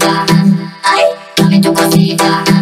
Ay, dame tu cosita.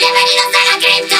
Bienvenidos a la cripta.